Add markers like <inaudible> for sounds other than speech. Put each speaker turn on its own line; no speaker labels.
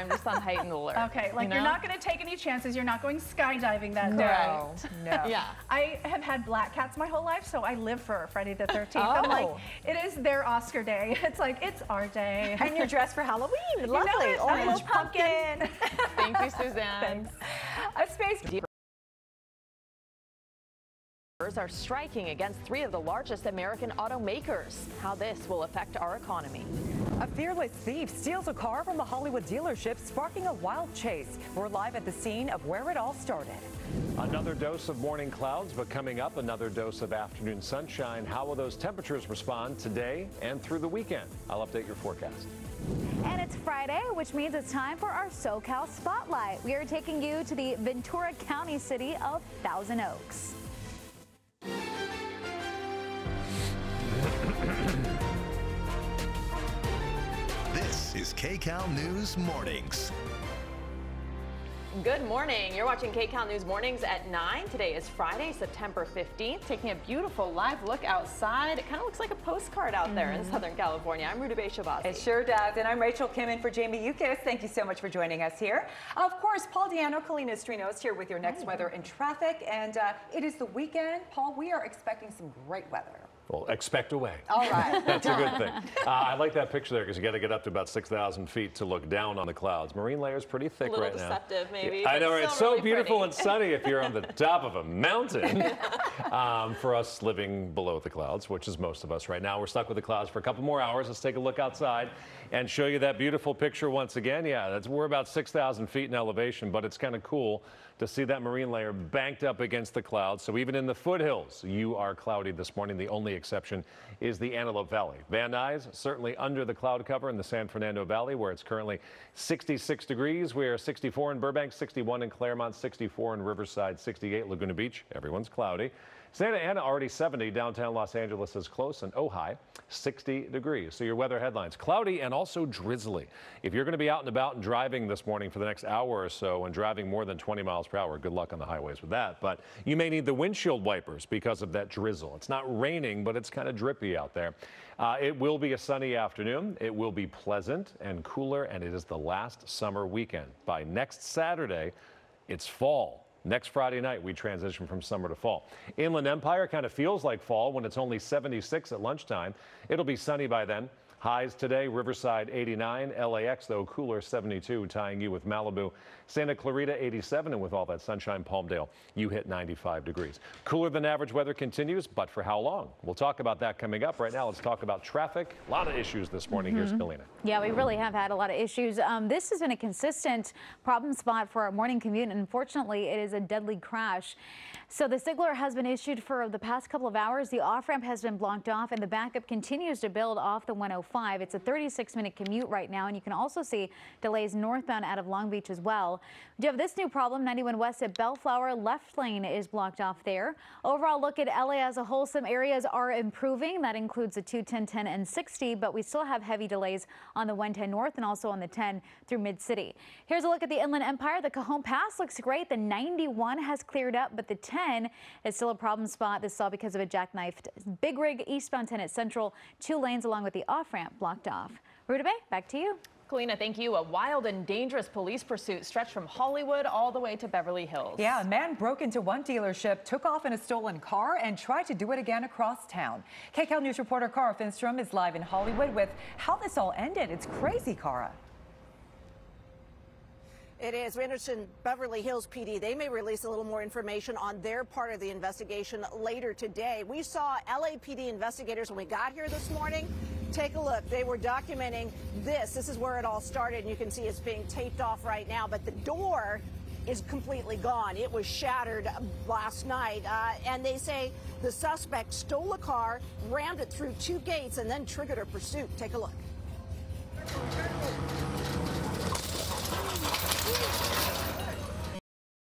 I'm just on heightened alert. <laughs>
Okay, like
you
you are
know?
not going to take any chances. You're not going skydiving that
No.
day.
No. <laughs>
Yeah.
I have had black cats my whole life, so I live for Friday the 13th. I'm like,
Oh.
it is their Oscar day. <laughs> It's like, it's our day.
And you're dressed for Halloween.
You know
Lovely.
I'm a
Orange
little pumpkin.
Thank you, Suzanne.
A space
are striking against three of the largest American automakers. How this will affect our economy.
A fearless thief steals a car from a Hollywood dealership, sparking a wild chase. We're live at the scene of where it all started.
Another dose of morning clouds, but coming up, another dose of afternoon sunshine. How will those temperatures respond today and through the weekend? I'll update your forecast.
And it's Friday, which means it's time for our SoCal Spotlight. We are taking you to the Ventura County city of Thousand Oaks.
KCAL News Mornings.
Good morning. You're watching KCAL News Mornings at 9. Today is Friday, September 15th. Taking a beautiful live look outside. It kind of looks like a postcard out there in Southern California. I'm Rudabeh Shahbazi.
It sure does. And I'm Rachel Kim in for Jamie Yuccas. Thank you so much for joining us here. Of course, Paul Deanno, Kalina Strinos here with your next weather and traffic. And uh, it is the weekend. Paul, we are expecting some great weather.
Well, expect away.
All right. <laughs>
That's a good thing. Uh, I like that picture there because you got to get up to about 6,000 feet to look down on the clouds. Marine layer is pretty thick
little
right now.
deceptive, maybe,
I know, right? It's so
really
beautiful
pretty.
and sunny if you're on the <laughs> top of a mountain. <laughs> um, for us living below the clouds, which is most of us right now, we're stuck with the clouds for a couple more hours. Let's take a look outside and show you that beautiful picture once again. Yeah, that's we're about 6,000 feet in elevation, but it's kind of cool to see that marine layer banked up against the clouds. So even in the foothills, you are cloudy this morning. The only exception is the Antelope Valley. Van Nuys, certainly under the cloud cover in the San Fernando Valley, where it's currently 66 degrees. We are 64 in Burbank, 61 in Claremont, 64 in Riverside, 68 Laguna Beach. Everyone's cloudy. Santa Ana already 70. Downtown Los Angeles is close, and Ojai 60 degrees. So your weather headlines: cloudy and also drizzly. If you're going to be out and about and driving this morning for the next hour or so, and driving more than 20 miles per hour, good luck on the highways with that. But you may need the windshield wipers because of that drizzle. It's not raining, but it's kind of drippy out there. Uh, it will be a sunny afternoon. It will be pleasant and cooler, and it is the last summer weekend. By next Saturday, it's fall. Next Friday night, we transition from summer to fall. Inland Empire kind of feels like fall when it's only 76 at lunchtime. It'll be sunny by then. Highs today, Riverside 89, LAX though cooler 72, tying you with Malibu, Santa Clarita 87, and with all that sunshine, Palmdale, you hit 95 degrees. Cooler than average weather continues, but for how long? We'll talk about that coming up. Right now, let's talk about traffic. A lot of issues this morning. Here's Kalina.
Yeah, we really have had a lot of issues. Um, this has been a consistent problem spot for our morning commute, and unfortunately, it is a deadly crash. So the SigAlert has been issued for the past couple of hours. The off-ramp has been blocked off, and the backup continues to build off the 105. It's a 36-minute commute right now, and you can also see delays northbound out of Long Beach as well. We do have this new problem, 91 west at Bellflower. Left lane is blocked off there. Overall look at LA as a whole. Some areas are improving. That includes the 210, 10, and 60, but we still have heavy delays on the 110 north and also on the 10 through Mid-City. Here's a look at the Inland Empire. The Cajon Pass looks great. The 91 has cleared up, but the 10 is still a problem spot. This is all because of a jackknifed Big Rig eastbound 10 at Central. Two lanes along with the off-ramp blocked off. Rudabeh, back to you.
Kalina, thank you. A wild and dangerous police pursuit stretched from Hollywood all the way to Beverly Hills.
Yeah, a man broke into one dealership, took off in a stolen car, and tried to do it again across town. KCAL News reporter Kara Finnstrom is live in Hollywood with how this all ended. It's crazy, Kara.
It is. We're in Beverly Hills PD. They may release a little more information on their part of the investigation later today. We saw LAPD investigators when we got here this morning. Take a look. They were documenting this. This is where it all started. And you can see it's being taped off right now. But the door is completely gone. It was shattered last night. Uh, and they say the suspect stole a car, rammed it through two gates, and then triggered a pursuit. Take a look.